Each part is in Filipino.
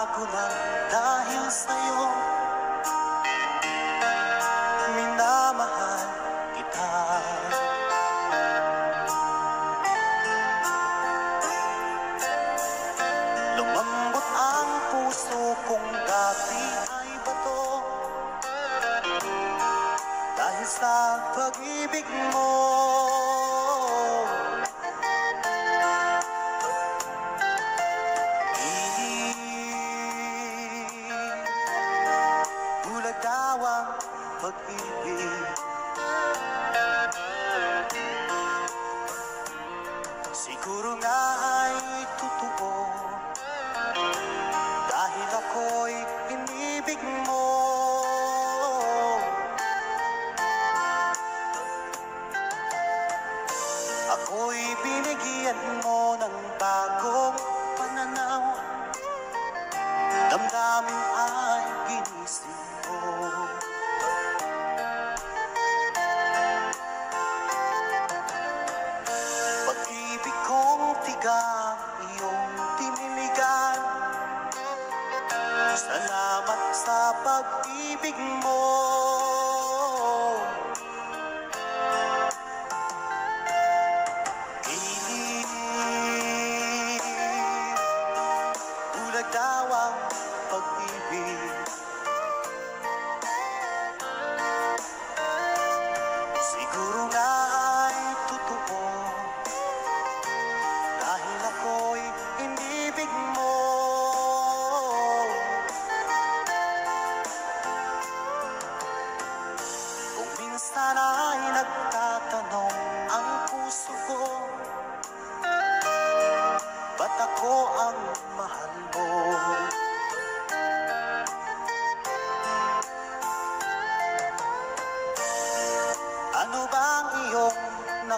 nagbago na dahil sa'yo. Minamahal kita. Lumambot ang puso kong dati ay bato. Dahil sa pag-ibig mo pag-ibig. Siguro nga ay totoo. Dahil ako'y inibig mo. Ako'y binigyan mo ng bagong pananaw. Damdamin pag-ibig mo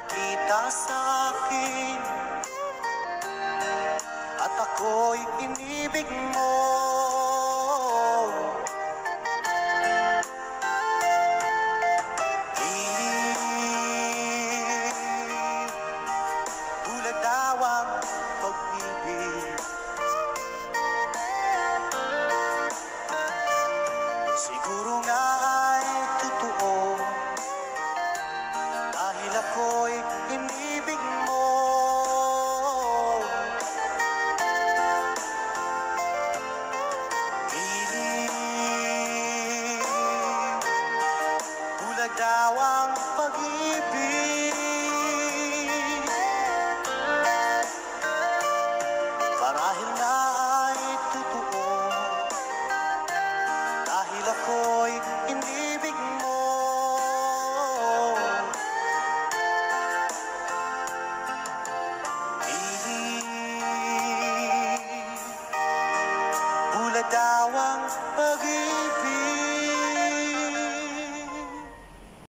nakita sa akin. At ako'y inibig mo. Siguro down.